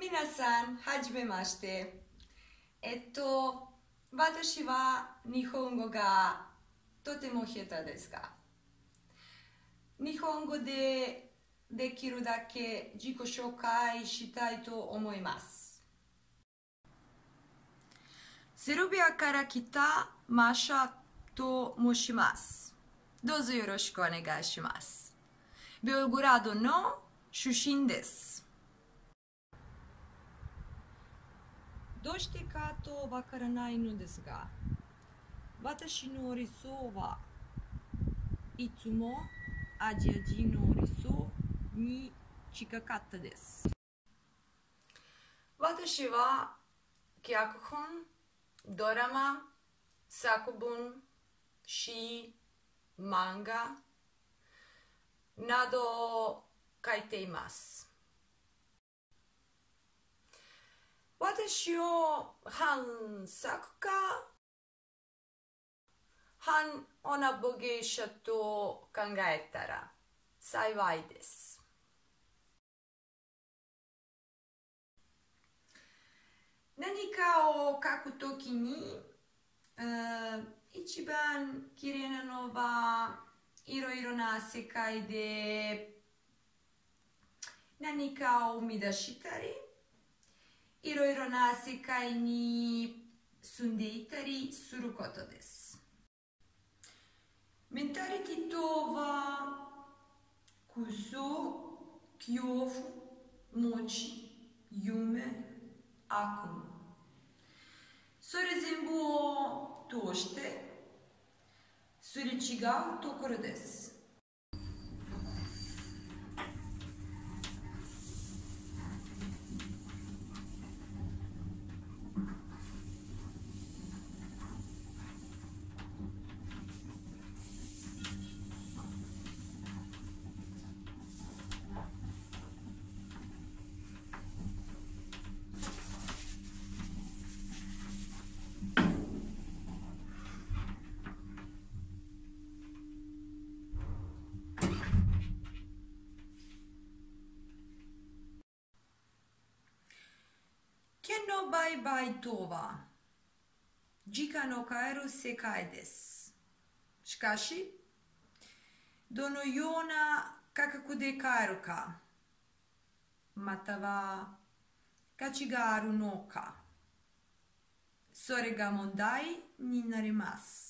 皆さん、はじめまして。えっと、私は日本語がとても下手ですが、日本語でできるだけ自己紹介したいと思います。セルビアから来たマシャと申します。どうぞよろしくお願いします。ベルグラードの出身です。どうしてかとわからないのですが、私の理想はいつもアジア人の理想に近かったです。私は脚本、ドラマ、作文、詩、漫画などを書いています。私を反作家、反オナボゲーシャと考えたら幸いです。何かを書くときに、一番綺麗なのはいろいろな世界で何かを生み出したりいろいろな世界に住んでいたりすることですメンタリティとは空想恐怖持ち夢悪夢それ全部を通してすれ違うところです。の売買とは時間を変える世界です。しかし、どのような価格で買えるか、または価値があるのか、それが問題になります。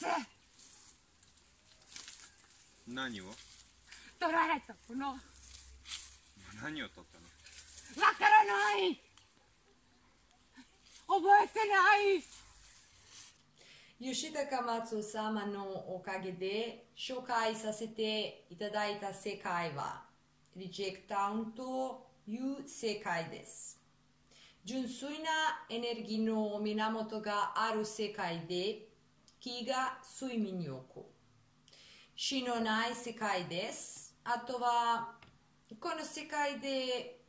返せ何を？取られたこの。わ何を取ったの？からない。覚えてない。吉高松様のおかげで紹介させていただいた世界はリジェクタウンという世界です。純粋なエネルギーの源がある世界で気が睡眠に置く。死のない世界です。あとはこの世界で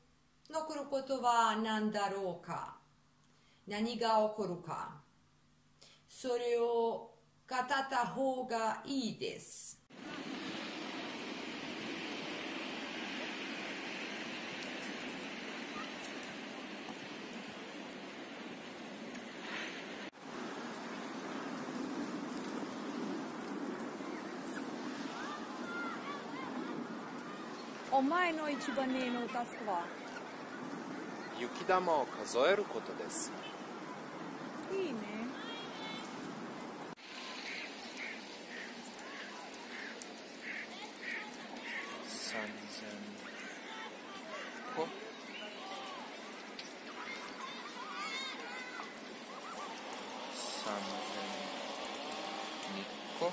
残ることは何だろうか何が起こるかそれを語った方がいいです。お前の一番ねのタスクは雪玉を数えることです。いいね。三千個三千二個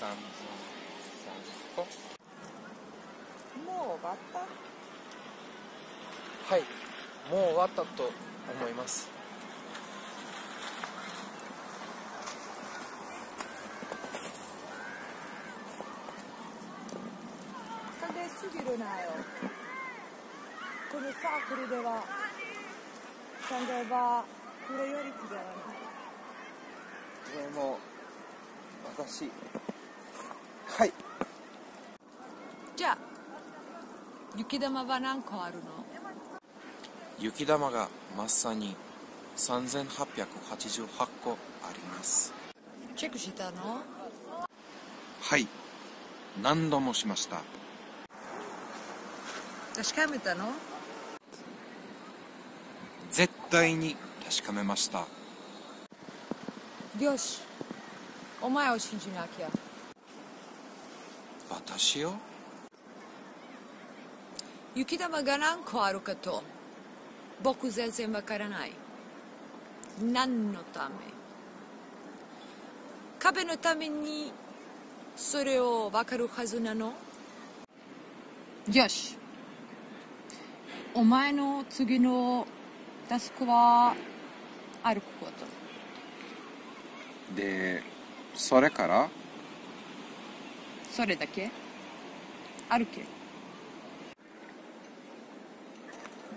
三個もう終わった？はい。もう終わったと思います。影すぎるなよ。このサークルでは考えばプライオリティではない？でも私はいじゃあ雪玉は何個あるの？雪玉がまさに3888個あります。チェックしたの？はい。何度もしました。確かめたの？絶対に確かめました。よし。お前を信じなきゃ。私を雪玉が何個あるかと僕全然わからない。何のため？壁のためにそれをわかるはずなの？よし。お前の次のタスクは歩くこと。でそれから？それだけ？歩け？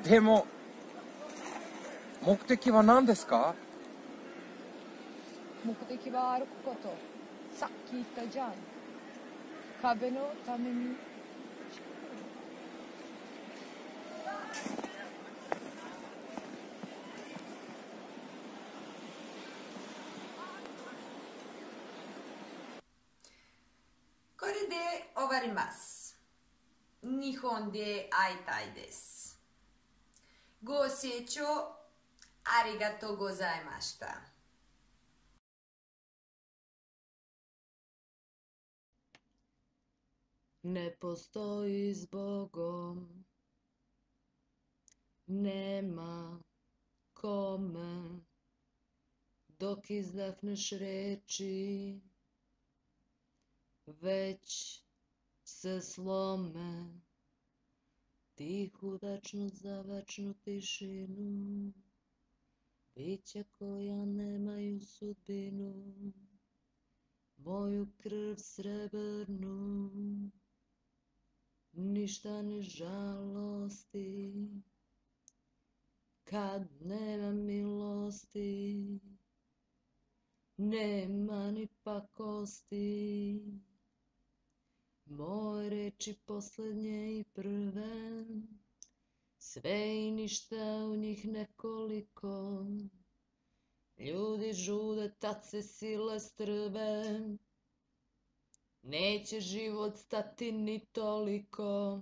でも目的は何ですか？目的は歩くこと。さっき言ったじゃん。壁のために。これで終わります。日本で会いたいですご清聴ありがとうございました。 Nie postoi z Bogom, nema kome, dok izdahneš reči, već se slome, tihu dačnu zavačnu tišinu, bića koja nemaju sudbinu, moju krv srebrnu, ništa ne žalosti, kad nema milosti, nema ni pakosti. Moje reči posljednje i prve, sve i ništa u njih nekoliko, ljudi žude, tad se sile strve, Neće život stati ni toliko.